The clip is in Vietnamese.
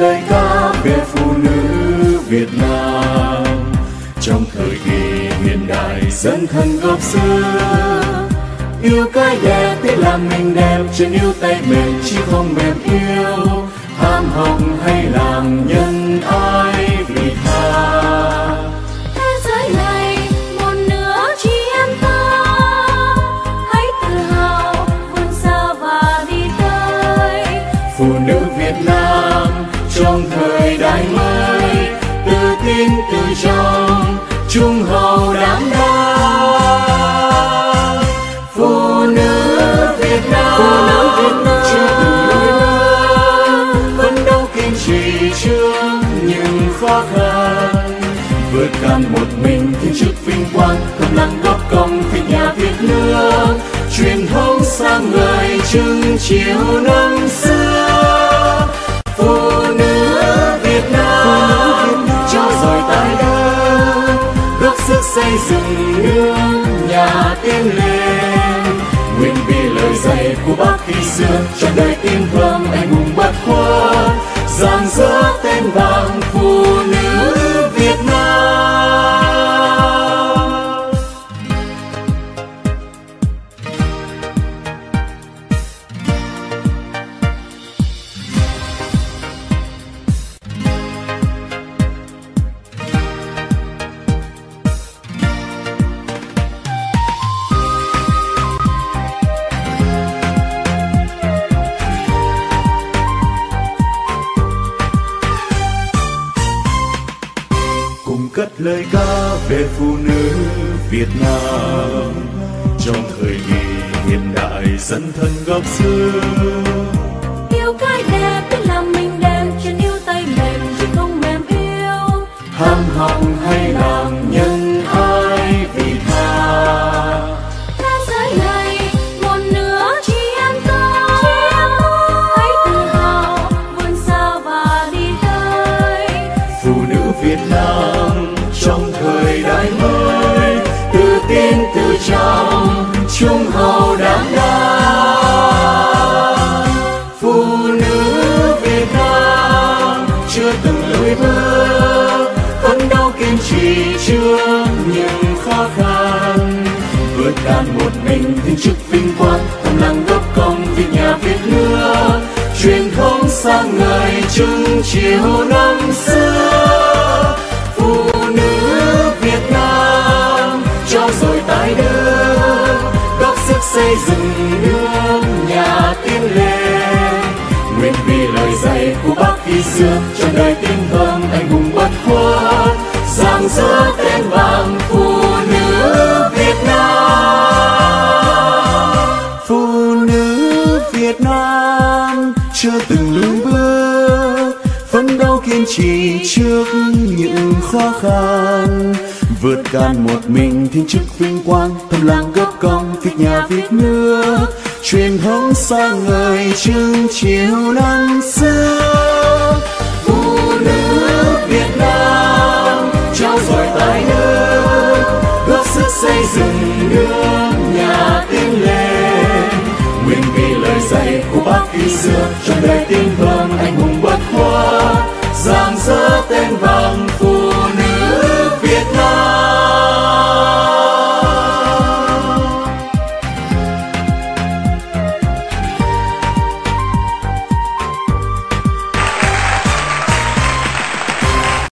lời ca về phụ nữ Việt Nam. Trong thời kỳ hiện đại dân thân gốc xưa yêu cái đẹp thì làm mình đẹp trên yêu tay mềm chứ không mềm yêu ham học hay làm nhân ái gan một mình thiên chức vinh quang thầm lặng góp công vì nhà Việt nước truyền thống sang người chứng chiếu năm xưa. Phụ nữ Việt Nam, cho rồi tài đơn góp sức xây dựng nước nhà tiến lên. Nguyện vì lời dạy của bác khi xưa, cho đời tin thơm anh hùng bất khuất. Giang dỡ tên vàng phu cất lời ca về phụ nữ Việt Nam. Trong thời kỳ hiện đại dần thân góc xưa yêu cái đẹp biết làm mình đẹp chân yêu tay mềm chứ không mềm yêu ham học hay làm nhân một mình thiên chức vinh quang, thầm lặng góp công vì nhà Việt nước truyền thống sang ngời chừng chiều năm xưa. Phụ nữ Việt Nam cho rồi tái đơn góp sức xây dựng nước nhà tiến lên. Nguyện vì lời dạy của bác khi xưa cho đời tiếng vâng anh hùng bất khuất. Sáng giữa tên vàng phù phấn đấu kiên trì trước những khó khăn. Vượt can một mình thiên chức vinh quang, thầm lặng góp công việc nhà Việt nước. Truyền thống sang người chừng chiều năm xưa. Phụ nữ Việt Nam, trao dồi tài năng góp sức xây dựng nước nhà tiến lên. Nguyện vì lời dạy của bác khi xưa trong đời tiếng vâng anh and.